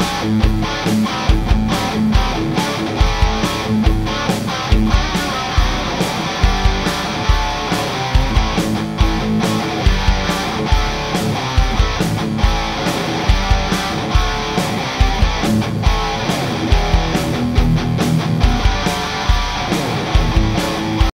Música